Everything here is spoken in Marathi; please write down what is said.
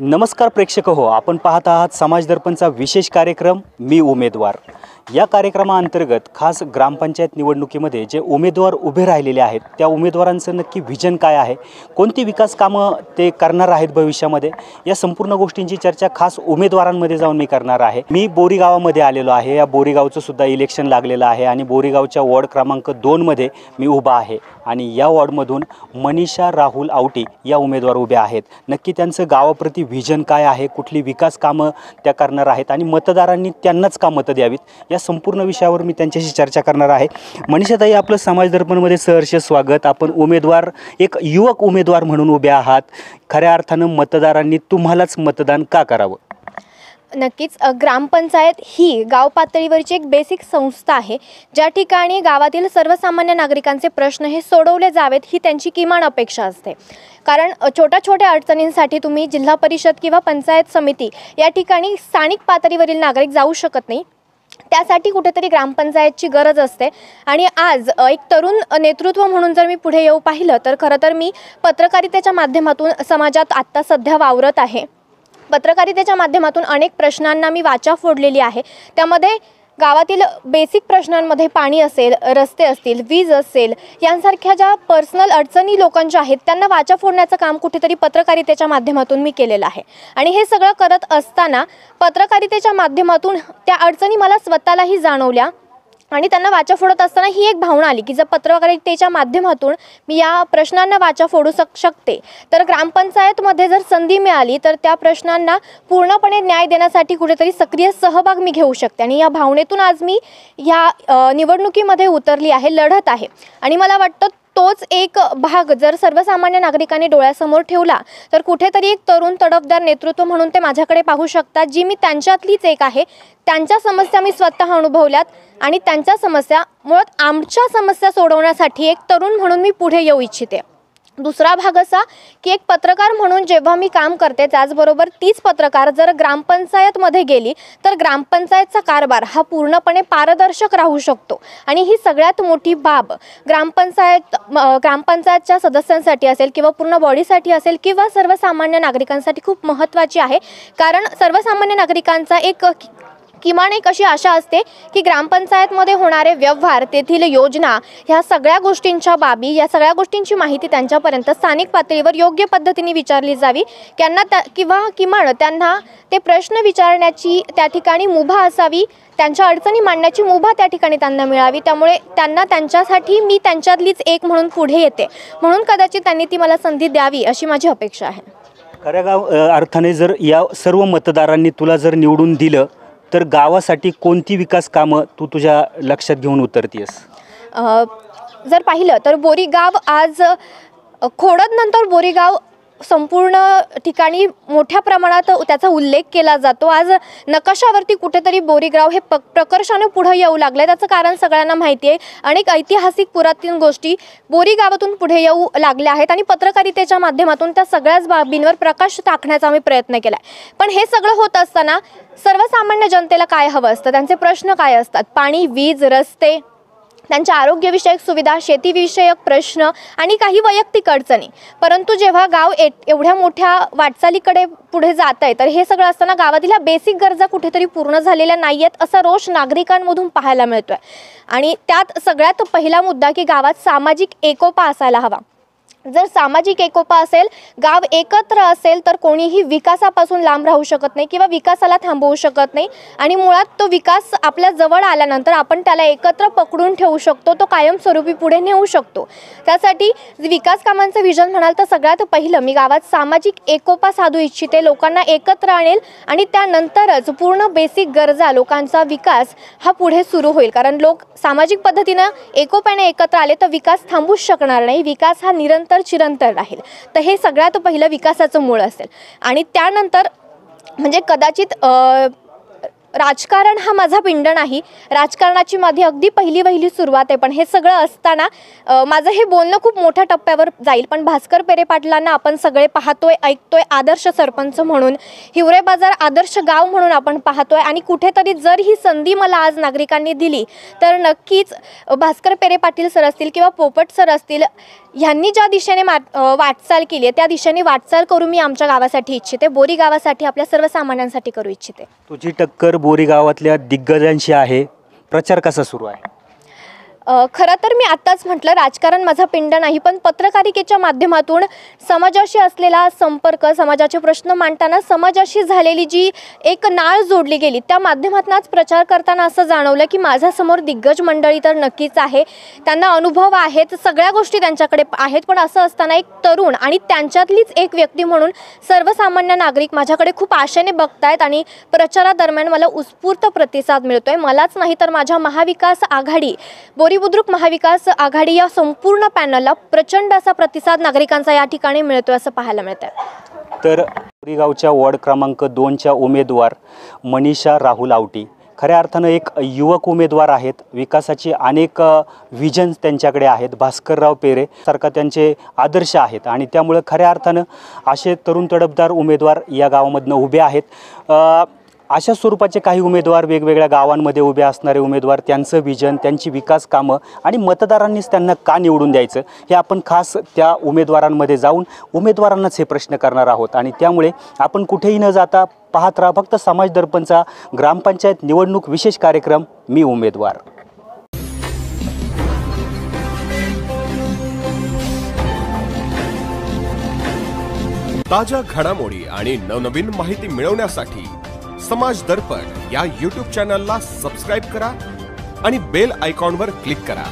नमस्कार प्रेक्षक हो आपण पाहत आहात समाज दर्पणचा विशेष कार्यक्रम मी उमेदवार. या कार्यक्रमाअंतर्गत खास ग्रामपंचायत निवडणुकीमध्ये जे उमेदवार उभे राहिलेले आहेत त्या उमेदवारांचं नक्की व्हिजन काय आहे? कोणती विकास कामं ते करणार आहेत भविष्यामध्ये? या संपूर्ण गोष्टींची चर्चा खास उमेदवारांमध्ये जाऊन मी करणार आहे. मी बोरी गावामध्ये आलेलो आहे. या बोरीगावचं सुद्धा इलेक्शन लागलेलं आहे आणि बोरीगावच्या वॉर्ड क्रमांक दोनमध्ये मी उभा आहे आणि या वॉर्डमधून मनीषा राहुल आवटी या उमेदवार उभ्या आहेत. नक्की त्यांचं गावाप्रती व्हिजन काय आहे? कुठली विकास कामं त्या करणार आहेत? आणि मतदारांनी त्यांनाच का मतं द्यावीत? या संपूर्ण विषयावर मी त्यांच्याशी चर्चा करणार आहे. मनीषाताई आपलं समाज दर्पणमध्ये सहर्ष स्वागत. आपण उमेदवार एक युवक उमेदवार म्हणून उभे आहात. खऱ्या अर्थानं मतदारांनी तुम्हालाच मतदान का करावं? नक्कीच ग्रामपंचायत ही गाव पातळीवरची एक बेसिक संस्था आहे. ज्या ठिकाणी गावातील सर्वसामान्य नागरिकांचे प्रश्न हे सोडवले जावेत ही त्यांची किमान अपेक्षा असते. कारण छोट्या छोट्या अडचणींसाठी तुम्ही जिल्हा परिषद किंवा पंचायत समिती या ठिकाणी स्थानिक पातळीवरील नागरिक जाऊ शकत नाही. त्यासाठी कुठेतरी ग्रामपंचायतची गरज असते. आणि आज एक तरुण नेतृत्व म्हणून जर मी पुढे येऊ पाहिलं तर खरं तर मी पत्रकारितेच्या माध्यमातून समाजात आत्ता सध्या वावरत आहे. पत्रकारितेच्या माध्यमातून अनेक प्रश्नांना मी वाचा फोडलेली आहे. त्यामध्ये गावातील बेसिक प्रश्नांमध्ये पाणी असेल रस्ते असतील वीज असेल यांसारख्या ज्या पर्सनल अडचणी लोकांच्या आहेत त्यांना वाचा फोडण्याचं काम कुठेतरी पत्रकारितेच्या माध्यमातून मी केलेलं आहे. आणि हे सगळं करत असताना पत्रकारितेच्या माध्यमातून त्या अडचणी मला स्वतःलाही जाणवल्या. आणि त्यांना वाचा फोडत असताना ही एक भावना आली की जर पत्रकारितेच्या माध्यमातून मी या प्रश्नांना वाचा फोडू शक शकते. तर ग्रामपंचायतमध्ये जर संधी मिळाली तर त्या प्रश्नांना पूर्णपणे न्याय देण्यासाठी कुठेतरी सक्रिय सहभाग मी घेऊ शकते. आणि या भावनेतून आज मी ह्या निवडणुकीमध्ये उतरली आहे लढत आहे. आणि मला वाटतं तोच एक भाग जर सर्वसामान्य नागरिकांनी डोळ्यासमोर ठेवला तर कुठेतरी एक तरुण तडफदार नेतृत्व म्हणून ते माझ्याकडे पाहू शकतात जी मी त्यांच्यातलीच एक आहे. त्यांच्या समस्या मी स्वतः अनुभवल्यात आणि त्यांच्या समस्या मुळात आमच्या समस्या सोडवण्यासाठी एक तरुण म्हणून मी पुढे येऊ इच्छिते. दुसरा भाग असा की एक पत्रकार म्हणून जेव्हा मी काम करते त्याचबरोबर तीच पत्रकार जर ग्रामपंचायतमध्ये गेली तर ग्रामपंचायतचा कारभार हा पूर्णपणे पारदर्शक राहू शकतो. आणि ही सगळ्यात मोठी बाब ग्रामपंचायत ग्रामपंचायतच्या सदस्यांसाठी असेल किंवा पूर्ण बॉडीसाठी असेल किंवा सर्वसामान्य नागरिकांसाठी खूप महत्त्वाची आहे. कारण सर्वसामान्य नागरिकांचा एक किमान एक अशी आशा असते की ग्रामपंचायतमध्ये होणारे व्यवहार तेथील योजना ह्या सगळ्या गोष्टींच्या बाबी या सगळ्या गोष्टींची माहिती त्यांच्यापर्यंत स्थानिक पातळीवर योग्य पद्धतीने विचारली जावी. त्यांना त्या किंवा किमान त्यांना ते प्रश्न विचारण्याची त्या ठिकाणी मुभा असावी त्यांच्या अडचणी मांडण्याची मुभा त्या ठिकाणी त्यांना मिळावी. त्यामुळे त्यांना त्यांच्यासाठी मी त्यांच्यातलीच एक म्हणून पुढे येते. म्हणून कदाचित त्यांनी ती मला संधी द्यावी अशी माझी अपेक्षा आहे. खऱ्या गाव अर्थाने जर या सर्व मतदारांनी तुला जर निवडून दिलं तर गावासाठी कोणती विकास कामं तू तुझ्या लक्षात घेऊन उतरतीयस? जर पाहिलं तर बोरीगाव आज खोडदनंतर बोरीगाव संपूर्ण ठिकाणी मोठ्या प्रमाणात त्याचा उल्लेख केला जातो. आज नकाशावरती कुठेतरी बोरीगाव हे प प्रकर्षाने पुढं येऊ लागलं त्याचं कारण सगळ्यांना माहिती आहे. अनेक ऐतिहासिक पुरातन गोष्टी बोरीगावातून पुढे येऊ लागल्या आहेत आणि पत्रकारितेच्या माध्यमातून त्या सगळ्याच बाबींवर प्रकाश टाकण्याचा आम्ही प्रयत्न केला आहे पण हे सगळं होत असताना सर्वसामान्य जनतेला काय हवं असतं? त्यांचे प्रश्न काय असतात? पाणी वीज रस्ते त्यांच्या आरोग्यविषयक सुविधा शेतीविषयक प्रश्न आणि काही वैयक्तिक अडचणी. परंतु जेव्हा गाव ए एवढ्या मोठ्या वाटचालीकडे पुढे जात आहे तर हे सगळं असताना गावातील ह्या बेसिक गरजा कुठेतरी पूर्ण झालेल्या नाही आहेत असा रोष नागरिकांमधून पाहायला मिळतो आहे आणि त्यात सगळ्यात पहिला मुद्दा की गावात सामाजिक एकोपा असायला हवा. जर सामाजिक एकोपा असेल गाव एकत्र असेल तर कोणीही विकासापासून लांब राहू शकत नाही किंवा विकासाला थांबवू शकत नाही. आणि मुळात तो विकास आपल्या जवळ आल्यानंतर आपण त्याला एकत्र पकडून ठेवू शकतो तो कायमस्वरूपी पुढे नेऊ शकतो. त्यासाठी विकास कामांचं विजन म्हणाल तर सगळ्यात पहिलं मी गावात सामाजिक एकोपा साधू इच्छिते लोकांना एकत्र आणेल आणि त्यानंतरच पूर्ण बेसिक गरजा लोकांचा विकास हा पुढे सुरू होईल. कारण लोक सामाजिक पद्धतीनं एकोप्याने एकत्र आले तर विकास थांबूच शकणार नाही. विकास हा निरंतर चिरंतर राहील. तर हे सगळ्यात पहिलं विकासाचं मूळ असेल. आणि त्यानंतर म्हणजे कदाचित राजकारण हा माझा पिंड नाही. राजकारणाची माझी अगदी पहिली पहिली सुरुवात आहे. पण हे सगळं असताना माझं हे बोलणं खूप मोठ्या टप्प्यावर जाईल. पण भास्कर पेरे पाटलांना आपण सगळे पाहतोय ऐकतोय आदर्श सरपंच म्हणून. हिवरे बाजार आदर्श गाव म्हणून आपण पाहतोय. आणि कुठेतरी जर ही संधी मला आज नागरिकांनी दिली तर नक्कीच भास्कर पेरे पाटील सर असतील किंवा पोपट सर असतील ह्यांनी ज्या दिशेने वाटचाल केली आहे त्या दिशेने वाटचाल करू मी आमच्या गावासाठी इच्छिते. बोरी गावासाठी आपल्या सर्वसामान्यांसाठी करू इच्छिते. तुझी टक्कर बोरी गावातल्या दिग्गजांशी आहे. प्रचार कसा सुरू आहे? खरं तर मी आत्ताच म्हटलं राजकारण माझा पिंड नाही पण पत्रकारिकेच्या माध्यमातून समाजाशी असलेला संपर्क समाजाचे प्रश्न मांडताना समाजाशी झालेली जी एक नाळ जोडली गेली त्या माध्यमातूनच प्रचार करताना असं जाणवलं की माझ्यासमोर दिग्गज मंडळी तर नक्कीच आहे. त्यांना अनुभव आहेत सगळ्या गोष्टी त्यांच्याकडे आहेत पण असं असताना एक तरुण आणि त्यांच्यातलीच एक व्यक्ती म्हणून सर्वसामान्य नागरिक माझ्याकडे खूप आशेने बघतायत आणि प्रचारादरम्यान मला उत्स्फूर्त प्रतिसाद मिळतोय. मलाच नाही तर माझ्या महाविकास आघाडी बोरी बुद्रुक महाविकास आघाडी या संपूर्ण पॅनलला प्रचंड असा प्रतिसाद नागरिकांचा या ठिकाणी मिळतोय असं पाहायला मिळत आहे तर कोरीगावच्या वॉर्ड क्रमांक दोनच्या उमेदवार मनीषा राहुल आवटी. खऱ्या अर्थानं एक युवक उमेदवार आहेत. विकासाची अनेक व्हिजन्स त्यांच्याकडे आहेत. भास्करराव पेरे सारखा त्यांचे आदर्श आहेत. आणि त्यामुळं खऱ्या अर्थानं असे तरुण तडफदार उमेदवार या गावामधनं उभे आहेत. अशा स्वरूपाचे काही उमेदवार वेगवेगळ्या गावांमध्ये उभे असणारे उमेदवार त्यांचं विजन त्यांची विकास कामं आणि मतदारांनीच त्यांना का निवडून द्यायचं हे आपण खास त्या उमेदवारांमध्ये जाऊन उमेदवारांनाच हे प्रश्न करणार आहोत. आणि त्यामुळे आपण कुठेही न जाता पाहत राहा फक्त समाज दर्पणचा ग्रामपंचायत निवडणूक विशेष कार्यक्रम मी उमेदवार. ताज्या घडामोडी आणि नवनवीन माहिती मिळवण्यासाठी समाज दर्पण या यूट्यूब चॅनलला सबस्क्राईब करा आणि बेल आयकॉनवर क्लिक करा.